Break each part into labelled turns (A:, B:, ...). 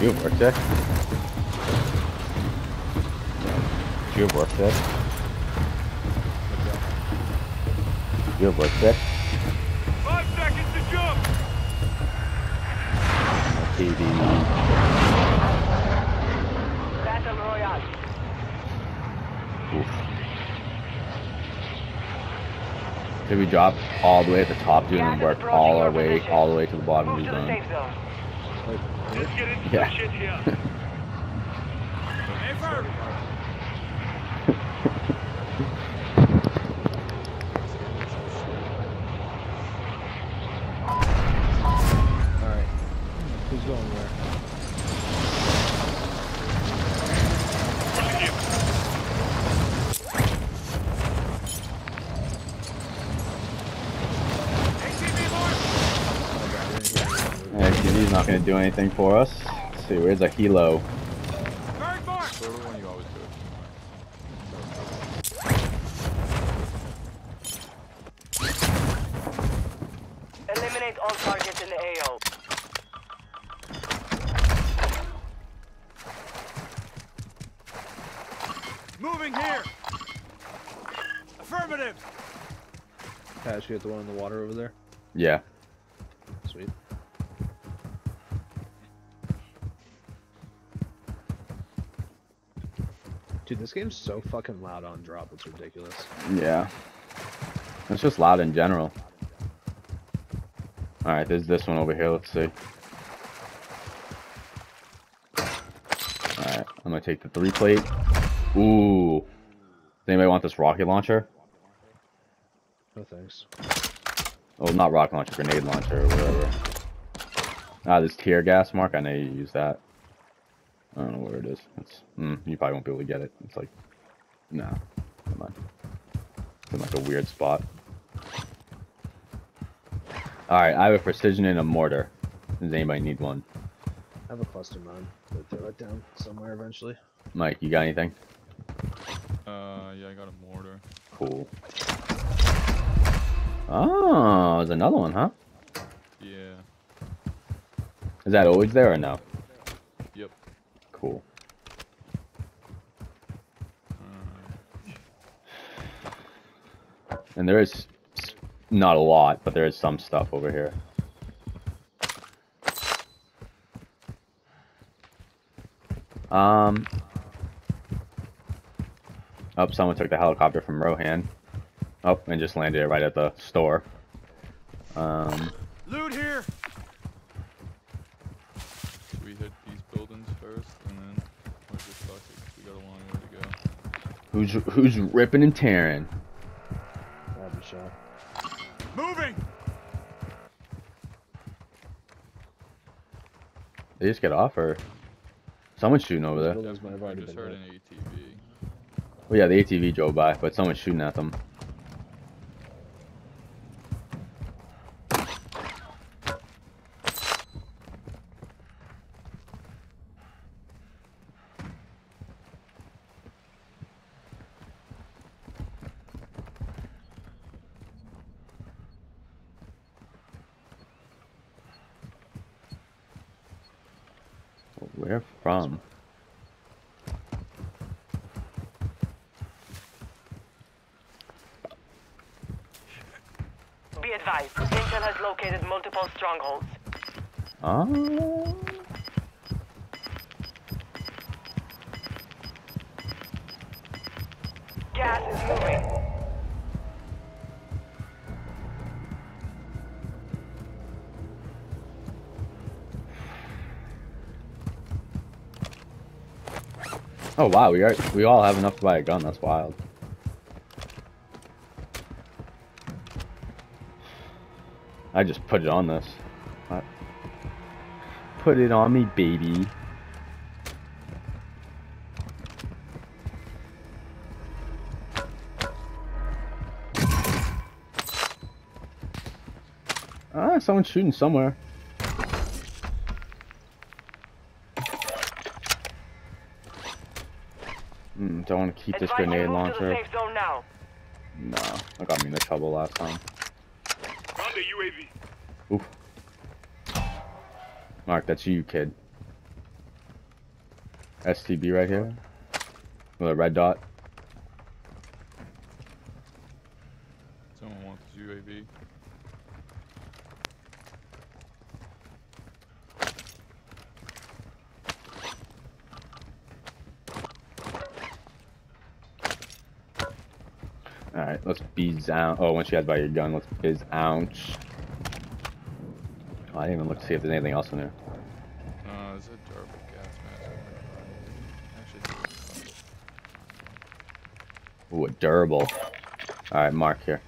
A: You have work day? Eh? You have work day? Eh? You have work day? Eh?
B: Five seconds to jump!
A: TV.
C: Battle Royale.
A: Oof. Did we drop all the way at the top, dude, and work all our way, all the way to the bottom of the
C: to the
A: zone?
C: Safe.
B: Let's get into
A: Yeah.
B: shit here. hey, firm!
D: Alright. Who's going where?
A: Do anything for us. Let's see, where's a helo?
B: Bird mark!
E: Go to the one you always do.
C: Eliminate all targets in the AO.
B: Moving here! Affirmative!
D: Patch, you got the one in the water over there?
A: Yeah.
D: Game's so fucking loud on drop, it's ridiculous.
A: Yeah. It's just loud in general. Alright, there's this one over here, let's see. Alright, I'm gonna take the three plate. Ooh. Does anybody want this rocket launcher?
D: No thanks.
A: Oh, not rocket launcher, grenade launcher, or whatever. Ah, this tear gas mark, I know you use that. I don't know where it is. It's, mm, you probably won't be able to get it. It's like, no, come on. It's in like a weird spot. Alright, I have a precision and a mortar. Does anybody need one?
D: I have a cluster mine. But throw it down somewhere eventually.
A: Mike, you got anything?
E: Uh, yeah, I got a mortar.
A: Cool. Oh, there's another one, huh?
E: Yeah.
A: Is that always there or no?
E: Yep.
A: Cool.
E: Uh,
A: And there is not a lot, but there is some stuff over here. Um. Oh, someone took the helicopter from Rohan. Oh, and just landed it right at the store. Um.
B: Loot here!
E: should we hit these buildings first, and then we're just fuck we got a long way to go.
A: Who's who's ripping and tearing? They just get off, or someone's shooting over there?
D: Buildings might have
E: I just heard an ATV.
A: Well, yeah, the ATV drove by, but someone's shooting at them. Oh wow, we are we all have enough to buy a gun. That's wild. I just put it on this. I- Put it on me, baby. Ah, someone's shooting somewhere. Hmm, don't want to keep this
C: Advise you
A: grenade
C: move to the
A: launcher.
C: safe zone.
A: No, that got me into trouble last time.
B: Found the UAV.
A: Oof. Mark, that's you, kid. STB right here. With a red dot.
E: Someone wants UAV.
A: Alright, let's bees out. Oh, once you had by your gun, let's biz out. Oh, I didn't even look to see if there's anything else in there.
E: Uh, there's a durable gas mask. Actually,
A: Ooh, a durable. Alright, Mark here.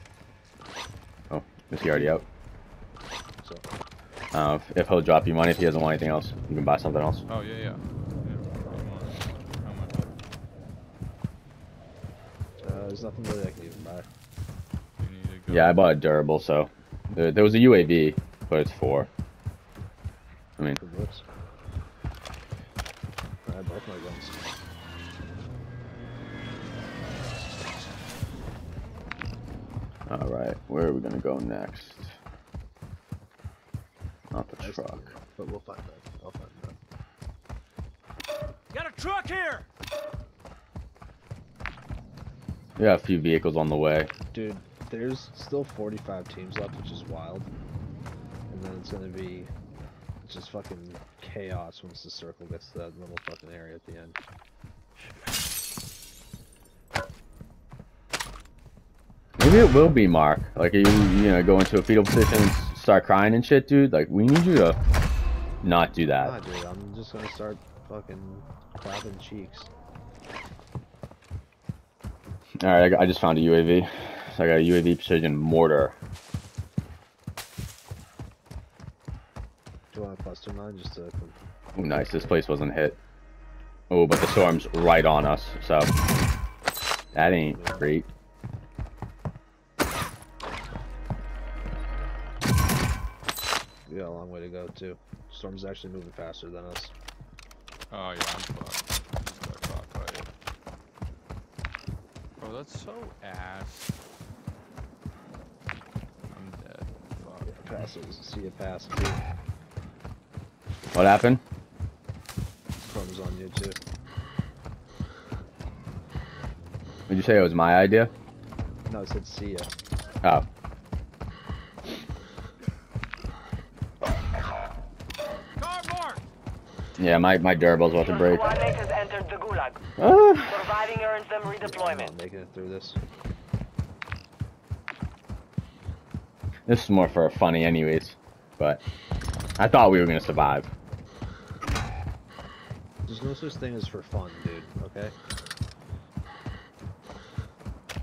A: Oh, is he already out?
D: So
A: Uh, if, if he'll drop you money, if he doesn't want anything else, you can buy something else.
E: oh yeah, yeah. yeah. Come on. How much?
D: uh, there's nothing really I can even buy.
A: Yeah, I bought a durable, so there, there was a UAV, but it's four. I mean,
D: For. I have both my guns.
A: all right, where are we gonna go next? Not the
D: Nice
A: truck.
D: idea, But we'll find that. I'll find that.
B: Got a truck here!
A: We got a few vehicles on the way.
D: Dude, there's still 45 teams left, which is wild. And then it's gonna be just fucking chaos once the circle gets to that little fucking area at the end.
A: Maybe it will be Mark. Like you, you know, go into a fetal position and start crying and shit, dude. Like we need you to not do that.
D: Nah, dude, I'm just gonna start fucking clapping cheeks.
A: All right, I, I just found a UAV. So I got a UAV precision mortar.
D: Do you want a cluster mine just to?
A: Ooh, nice. This place wasn't hit. Oh, but the storm's right on us, so that ain't great.
D: We got a long way to go too. Storm's actually moving faster than us.
E: Oh yeah, I'm fucked. Just got caught by it. Bro, that's so ass. I'm dead. Fuck.
D: Pass it. See it pass too.
A: What happened?
D: Storm's on you too.
A: Did you say it was my idea?
D: No, it said see ya.
A: Oh, yeah. My my durable's about to break.
C: has entered the Gulag.
A: Ah.
C: Surviving earns them redeployment.
D: not making it through this.
A: This is more for a funny, anyways. But I thought we were gonna survive.
D: There's no such thing as for fun, dude. Okay.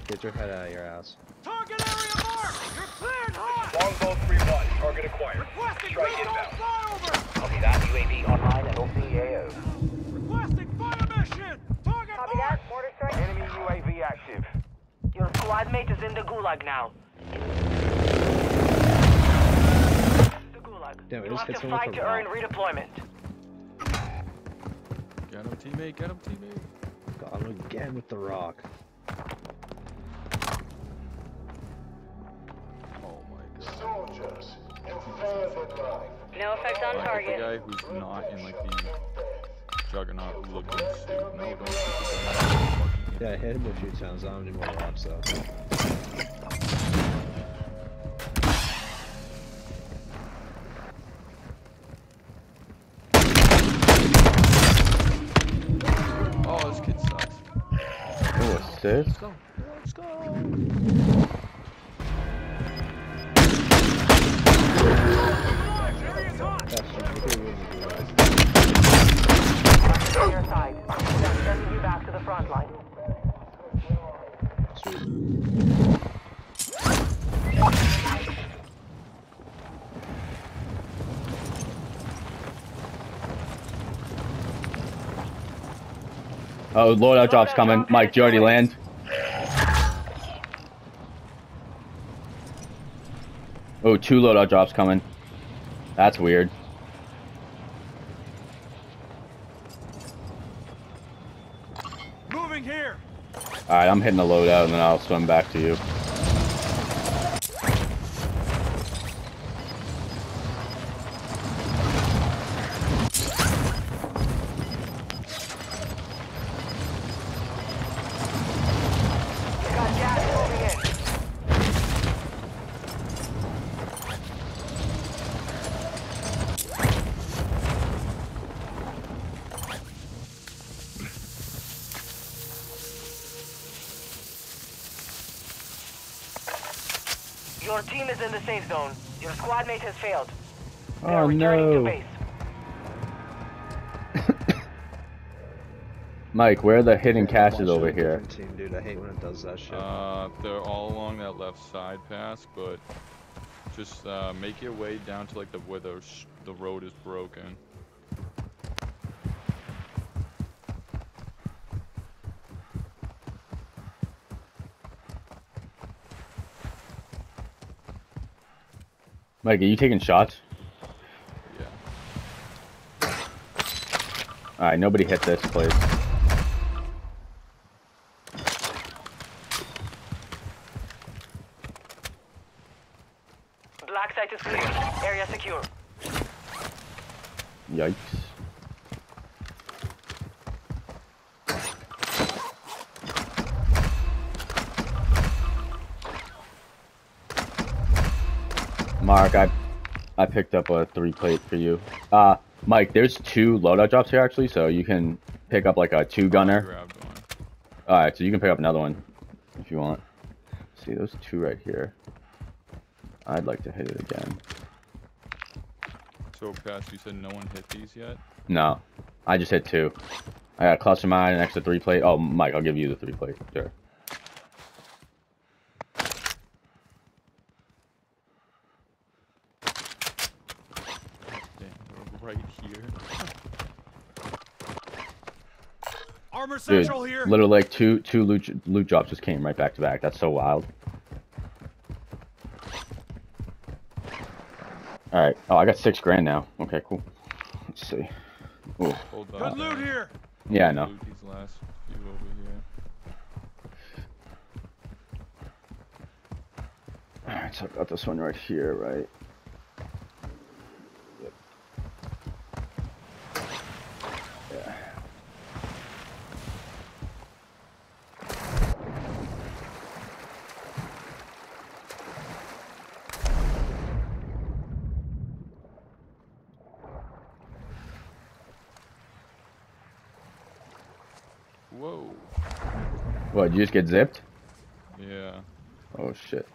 D: Get your head out of your ass.
B: Target area marked! You're cleared hot!
F: Longbow 3-1, target acquired.
B: Requesting
F: Strike
B: recon
F: inbound.
B: flyover!
F: Copy that, UAV online and open the AO.
B: Requesting fire mission! Target marked!
C: mortar strike.
F: Enemy UAV active.
C: Your squad mate is in the Gulag now. The Gulag.
D: Damn,
C: you
D: just
C: have to fight to earn redeployment.
E: Get him, teammate. Get him, teammate.
D: Got him again with the rock.
E: Oh my god.
G: Soldiers, prepare the knife.
C: No effect on
E: I hit the guy who's not in like the juggernaut looking suit. No, don't shoot the guy.
D: Yeah, I hit him a few times. I don't need more rocks though.
A: Assist.
E: Let's go. Let's go.
B: Area's hot!
D: That's just look at what you do, guys.
C: on your side. They're sending you back to the front line.
A: Oh, loadout drop's coming. Mike, do you already land? Oh, two loadout drops coming. That's weird.
B: Moving here!
A: Alright, I'm hitting the loadout and then I'll swim back to you.
C: Your team is in the safe zone. Your squad mate has failed. They are
A: Oh
C: returning to
A: no.
C: base.
A: Mike, where are the hidden
D: Yeah,
A: caches over here?
D: Team, dude. I hate when it does that shit.
E: Uh, they're all along that left side pass, but just uh, make your way down to like the where the sh the road is broken.
A: Mike, are you taking shots?
E: Yeah.
A: Alright, nobody hit this place.
C: Black site is clear. Area secure.
A: Yikes. Mark, I I picked up a three plate for you. Uh, Mike, there's two loadout drops here actually, so you can pick up like a two gunner. Alright, so you can pick up another one if you want. See those two right here. I'd like to hit it again.
E: So, Cass, you said no one hit these yet?
A: No, I just hit two. I got a cluster mine, an extra three plate. Oh, Mike, I'll give you the three plate. Sure.
E: Damn, we're right here.
B: Armor
A: Dude,
B: central here.
A: literally like two two loot loot drops just came right back to back. That's so wild. All right. Oh, I got six grand now. Okay, cool. Let's see. Ooh.
E: Hold
B: Good
E: on.
B: loot here.
A: Yeah, I know.
E: These last few over here.
A: All right, so I've got this one right here, right?
E: Whoa.
A: What? You just get zipped?
E: Yeah.
A: Oh shit.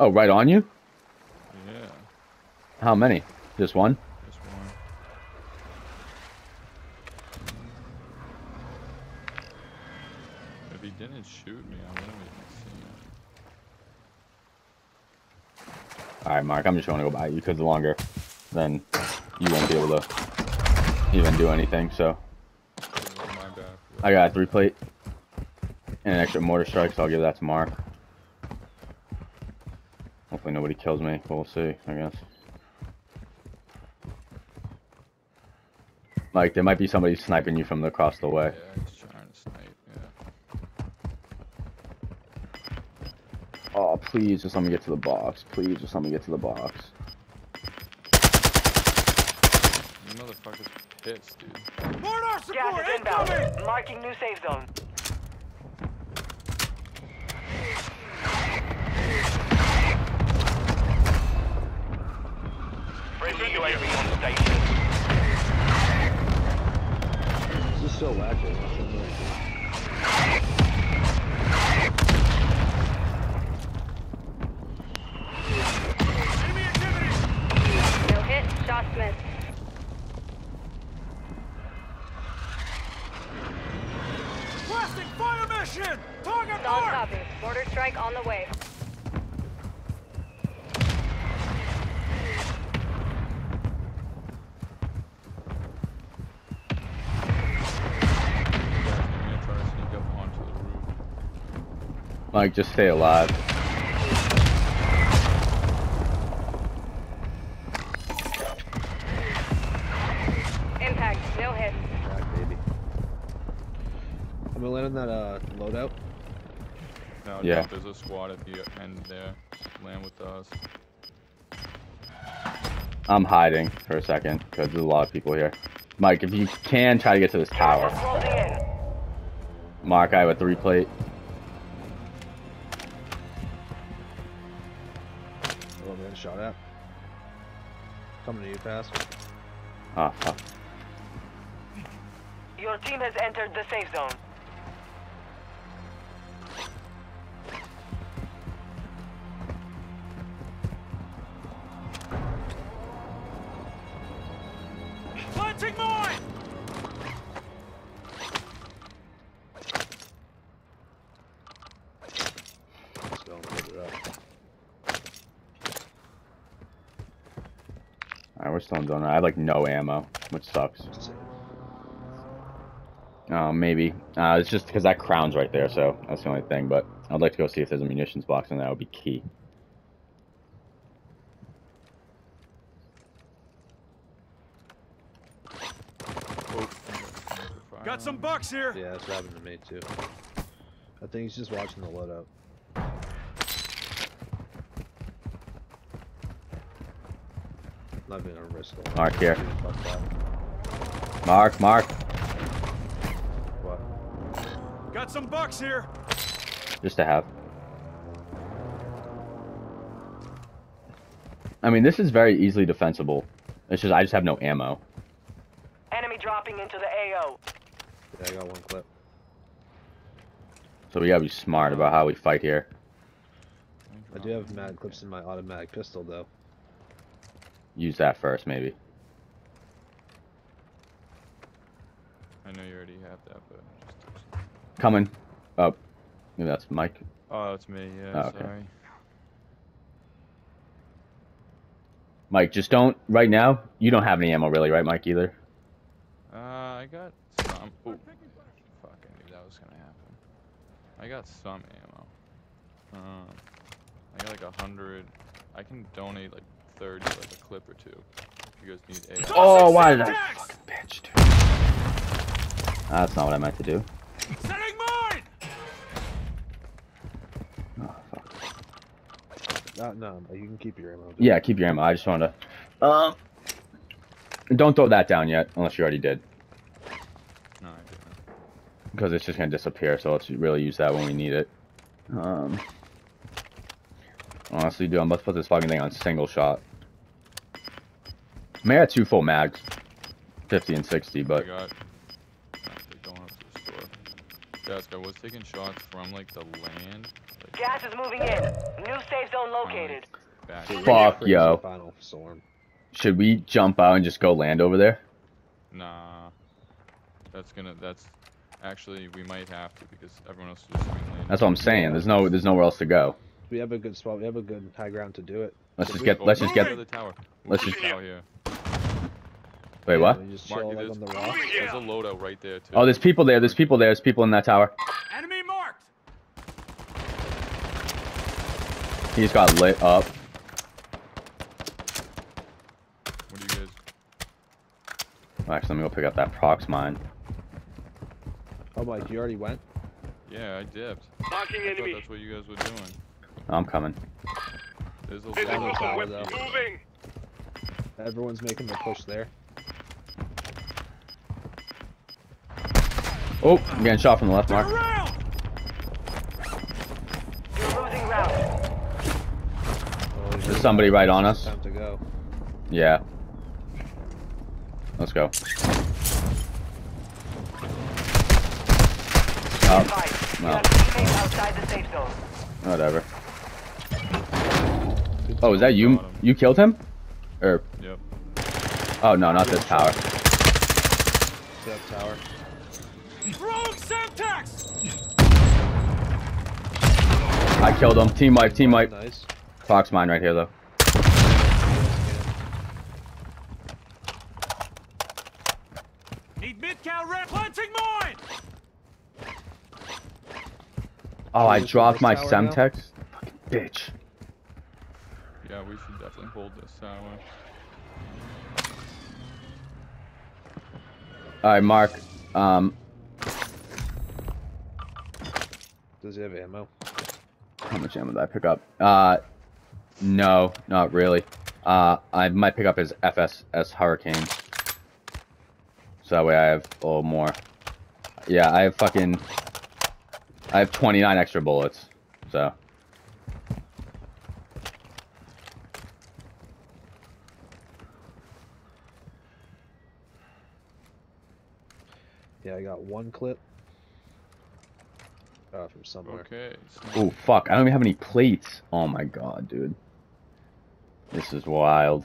A: Oh, right on you?
E: Yeah.
A: How many? Just one?
E: Just one. If he didn't shoot me, I wouldn't even see him.
A: All right, Mark. I'm just going to go by you because the longer, then you won't be able to even do anything. So
E: It was my bad.
A: I got a three plate and an extra mortar strike, so I'll give that to Mark. Hopefully nobody kills me. but We'll see. I guess. Mike, there might be somebody sniping you from across the way.
E: Yeah, trying to snipe. Yeah.
A: Oh, please, just let me get to the box. Please, just let me get to the box.
E: You motherfucker's pissed, dude.
B: Mortar
C: Gas
B: support
C: is inbound.
B: incoming.
C: Marking new safe zone.
F: Friendly UAV on station.
D: This is so wacky. What's in there, dude?
B: Enemy activity.
H: No hit, shots missed.
B: Requesting fire mission. Target
H: Solid copy. Mortar strike on the way.
E: I'm gonna try to sneak up onto the roof.
A: Mike, just stay alive.
E: No,
A: Yeah.
E: dude, there's a squad at the end there. Land with us.
A: I'm hiding for a second because there's a lot of people here. Mike, if you can, try to get to this tower.
C: Gas is closing in.
A: Mark, I have a three plate.
D: Oh, I'm getting shot at. Coming to you, pass.
A: Ah, fuck.
C: Your team has entered the safe zone.
B: Planting mine!
A: Alright, we're still in zone. I have like no ammo, which sucks. Oh, maybe. Uh, it's just because that crown's right there, so that's the only thing. But I'd like to go see if there's a munitions box, and that would be key.
E: Oh, fire
B: Got some bucks here!
D: Yeah, that's what happened to me too. I think he's just watching the loadout. Not even gonna risk.
A: Mark here. Mark, Mark,
D: What?
B: Got some bucks here!
A: just to have. I mean, this is very easily defensible. It's just I just have no ammo.
C: Enemy dropping into the AO.
D: Yeah, I got one clip.
A: So we gotta be smart about how we fight here.
D: I do have mad clips in my automatic pistol though.
A: Use that first, maybe.
E: I know you already have that, but just.
A: Coming up. Maybe that's Mike.
E: Oh, it's me. Yeah,
A: Oh, okay.
E: sorry.
A: Mike, just don't right now. You don't have any ammo, really, right, Mike? Either.
E: Uh, I got some. Oh, fuck! I knew that was gonna happen. I got some ammo. Um, I got like a hundred. I can donate like thirty, like a clip or two. If you guys need AR.
A: Oh, why did I?
B: Semtex!
A: Fucking bitch, dude. That's not what I meant to do.
B: Setting mine!
A: Oh, fuck.
D: No, no, no, you can keep your ammo. dude.
A: Yeah, keep your ammo. I just wanted to. Um. Don't throw that down yet, unless you already did,
E: No, I didn't.
A: Because it's just gonna disappear. So let's really use that when we need it. Um. Honestly, dude, I'm about to put this fucking thing on single shot. May have two full mags, 50 and 60,
E: I
A: but
E: got. Actually, going up to the store. Guys, I was taking shots from like the land. Like,
C: Gas is moving in. New safe zone located.
E: back.
D: So
A: Fuck, yo.
D: Final storm.
A: should we jump out and just go land over there?
E: Nah. That's gonna. That's. Actually, we might have to because everyone else is just swing.
A: That's what I'm saying. There's no, there's nowhere else to go.
D: We have a good spot. We have a good high ground to do it.
A: Let's
D: Should
A: just get, let's just get.
E: the tower.
A: let's just-
E: the tower here.
A: Wait, what?
D: We just
E: Mark,
D: chill
E: it
D: on the rock.
E: There's a loadout right there too.
A: Oh, there's people there. There's people there. There's people in that tower.
B: Enemy marked!
A: He just got lit up.
E: What do you guys?
A: Actually, let me go pick up that prox mine.
D: Oh, Mike, you already went?
E: Yeah, I dipped.
F: Marking
E: I
F: enemy.
E: that's what you guys were doing.
A: I'm coming.
E: There's a
F: Physical
E: loadout
D: tower,
F: whip
D: though.
F: moving.
D: Everyone's making the push there.
A: Oh, I'm getting shot from the left,
B: Turn
A: Mark.
B: around!
C: You're losing round.
D: Oh,
A: There's somebody right on us.
D: Time to go.
A: Yeah. Let's go. Oh,
C: Fight. You
A: well,
C: have teammates outside the safe zone.
A: whatever. Oh, is that you? You killed him? Or,
E: Yep.
A: oh no, not this tower.
D: Set tower.
B: Throwing Semtex!
A: I killed him. Team wipe, team wipe.
D: Nice.
A: Prox mine right here though.
B: Need mid-cal red planting mine!
A: Oh, I dropped my
D: tower now?
A: Semtex. Fucking bitch.
E: Yeah, we should definitely hold this tower.
A: Alright, Mark. Um,
D: Does he have ammo?
A: how much ammo did I pick up? Uh, no, not really. Uh, I might pick up his FSS Hurricane. So that way I have a little more. Yeah, I have fucking. I have 29 extra bullets. So.
D: Yeah, I got one clip. Uh, from somewhere.
E: Okay.
A: Oh, fuck. I don't even have any plates. Oh my god, dude. This is wild.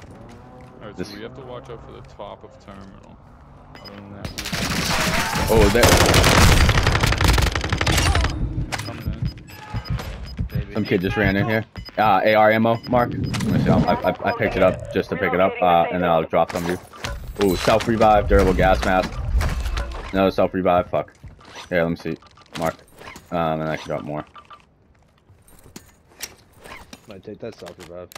E: Alright, Alright,
A: This-
E: so we have to watch out for the top of terminal. Other than that,
A: Oh, there. Some kid just ran in here. Uh, AR ammo, Mark. I, I, I picked it up just to pick it up, uh, and then I'll drop some of you. Ooh, self revive, durable gas mask. No self revive. Fuck. Here, let me see, Mark. Um, and I can drop more.
D: Might take that self revive.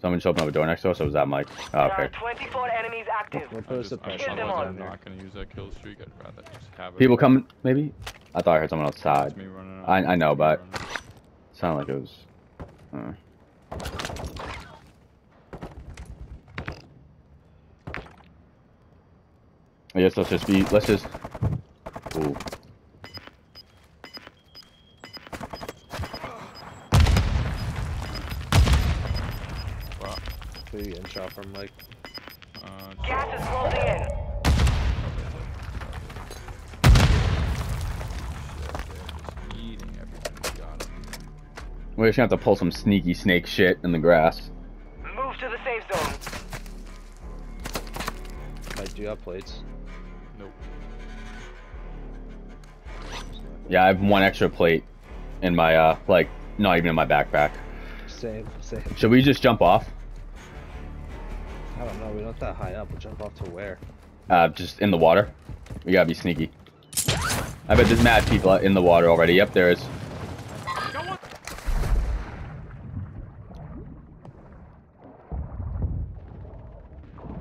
A: Someone just opened up a door next to us, or was that Mike? Oh,
C: There are
A: okay.
C: 24 enemies active.
D: We'll
E: I
D: put
E: just, I'm,
C: them
E: otherwise
C: on.
E: I'm not gonna use that kill streak. I'd rather just have it.
A: People coming, maybe? I thought I heard someone outside.
E: Me running out.
A: I- I know, but-
E: running out.
A: Sounded like it was. Uh. I guess let's just be. Let's just.
D: You from, Mike?
E: Uh,
C: Gas is closing in.
E: just we got.
A: We're just gonna have to pull some sneaky snake shit in the grass.
C: Move to the safe zone.
D: Mike, do you have plates?
E: Nope.
A: Yeah, I have one extra plate in my uh, like, not even in my backpack.
D: Same, same.
A: Should we just jump off?
D: I don't know, we're not that high up. We'll jump off to where?
A: Uh, just in the water. We gotta be sneaky. I bet there's mad people in the water already. Yep, there is.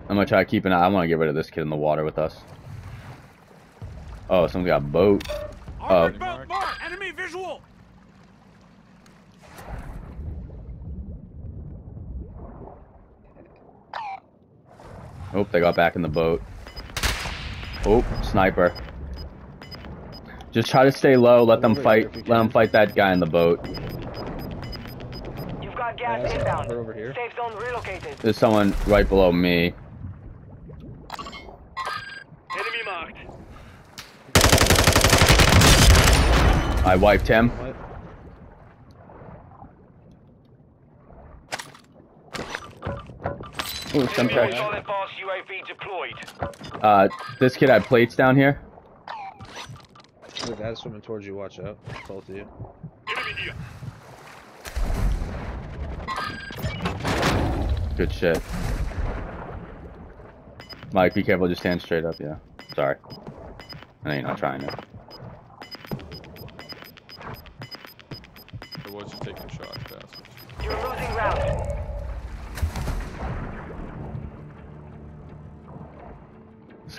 A: I'm gonna try to keep an eye. I want to get rid of this kid in the water with us. Oh, someone got a boat.
B: Armored
A: Oh.
B: belt mark. Enemy visual.
A: Oh, they got back in the boat. Oh, sniper. Just try to stay low. Let them fight. Let them fight that guy in the boat.
C: You've got gas inbound.
D: over here.
C: Safe zone relocated.
A: There's someone right below me.
B: Enemy marked.
A: I wiped him.
D: What?
A: Ooh, some
F: Enemy
A: guy-
F: solid fast UAV deployed.
A: Uh, this kid had plates down here.
D: The guy's swimming towards you, watch out. Both of you.
A: Good shit. Mike, be careful. Just stand straight up. Yeah. Sorry. I know you're not trying to.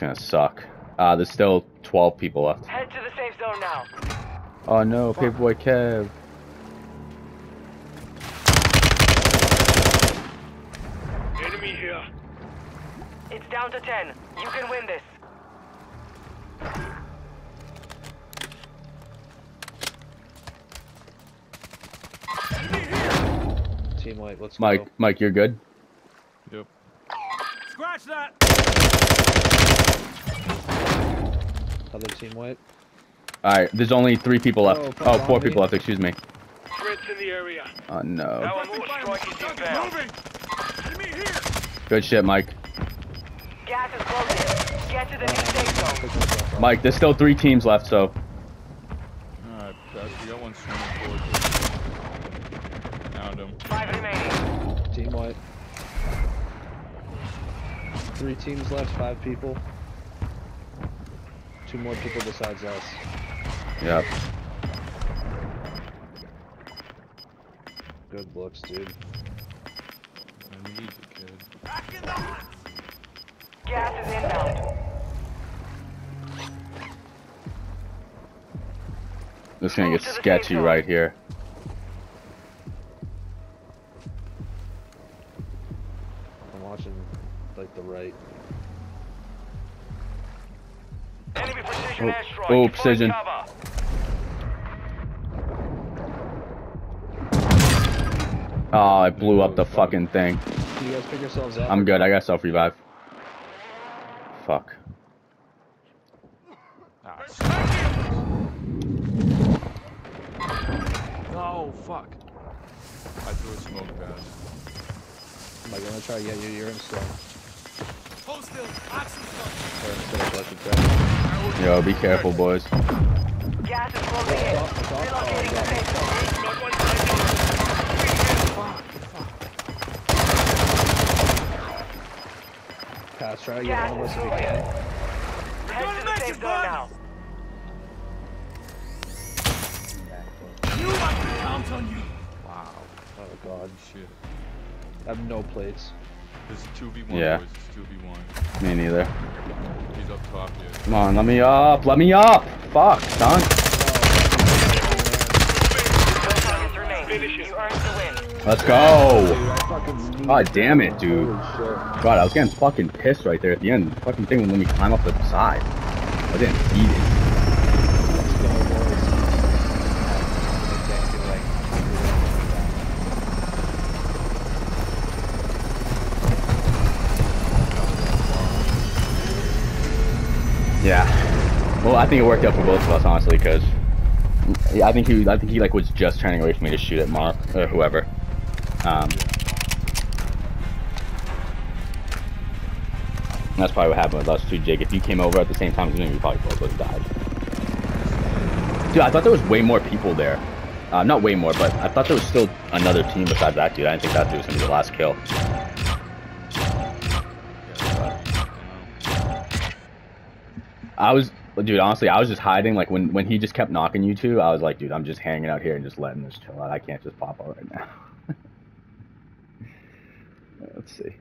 A: Gonna suck. Uh, there's still 12 people left.
C: Head to the safe zone now.
A: Oh no, Paperboy Kev.
B: Enemy here.
C: It's down to 10. You can win this.
B: Enemy here.
D: Team White, let's
A: Mike,
D: go.
A: Mike, you're good.
E: Yep.
B: Scratch that.
D: Other Team White.
A: All right, there's only three people left.
D: Oh,
A: Oh, four
D: zombie.
A: people left. Excuse me.
B: Threats in the area.
A: Oh no.
F: Our
B: Requesting
F: mortar strike is inbound.
B: Here.
A: Good shit, Mike.
C: Gas is closing. Get to the new safe zone.
D: Pick myself up.
A: Mike, there's still three teams left, so
E: Alright, guys, we got one swimming towards us. Found him.
C: Five remaining.
D: Team White. Three teams left, five people. Two more people besides us.
A: yep.
D: Good looks, dude.
E: I need the kid.
B: Back in the hunt.
C: Gas is inbound.
A: This is gonna get
C: to the safe
A: sketchy right here. Oh,
F: airstrike.
A: precision. Oh, I blew up the fucking thing.
D: You guys pick yourselves up?
A: I'm good. I got self revive. Fuck.
E: Oh fuck. I threw a smoke pass.
D: Am I gonna try to get you? You're in slow.
B: Hold still. Action start.
D: Or instead of electric drive.
A: Yo, be careful, boys.
C: Gas is closing in.
D: It's off.
C: Relocating the safe zone.
D: Pass, try to get
C: Gas
D: one of
C: is
D: us if you
C: moving
D: can.
C: Head to the
B: make
C: safe
B: it
C: zone now.
B: You I can count on you.
E: Wow.
D: Oh god.
E: Shit.
D: I have no plates.
E: This 2v1,
A: Yeah.
E: boys. It's 2v1.
A: Me neither.
E: He's up top here.
A: Come on, let me up. Let me up. Fuck, son.
C: No targets remain. You earned the win.
A: Let's go.
D: Dude, I fucking need
A: God damn it, dude. God, I was getting fucking pissed right there at the end. The fucking thing wouldn't let me climb up the side. I didn't eat it.
D: Let's go, boys. Thank you, like,
A: Yeah. Well, I think it worked out for both of us, honestly, because I think he, I think he like was just turning away from me to shoot at Mark or whoever. Um, that's probably what happened with us too, Jake. If you came over at the same time as me, we probably both would have died. Dude, I thought there was way more people there. Uh, not way more, but I thought there was still another team besides that dude. I didn't think that dude was gonna be the last kill. I was, dude. Honestly, I was just hiding. Like when when he just kept knocking you two, I was like, dude, I'm just hanging out here and just letting this chill out. I can't just pop out right now. Let's see.